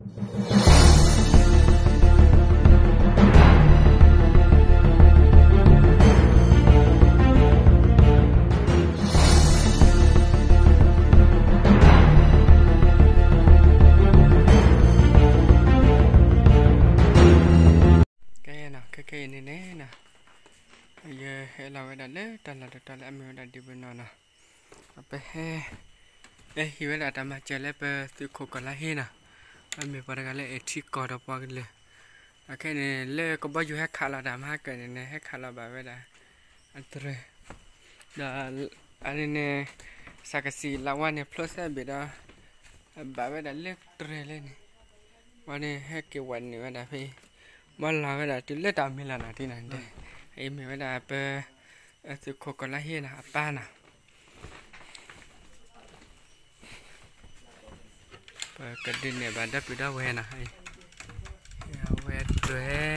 cái nào cái cây này nè nè. Bây giờ hệ là cái đàn đấy đàn là đàn là em đàn đi bên nào nè. Bé he ê hi là đàn mà chơi lại bé từ cổ còn lại he nè. အမေပါရကလည်းအထီကော်တော့ပွားကလေးအခက်နေလေကဘယူဟက်ခါလာတာမဟကန်နေဟက်ခါလာပါပဲဒါအတရဒါအရင်နေစကစီလာဝနေဖလော့ဆက်ဘေဒါဘာပဲဒါလက်တရလေးနေမနေဟက်ကဝန်နေဝဒါဖေးမလာဝဒါတလက်တာမလာနာတိနိုင်တယ်အေးမေဝဒါပဲအစခကလာဟေနာပါနာ đắp được đâu về nè? Hay về rồi